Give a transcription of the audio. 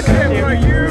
Championship.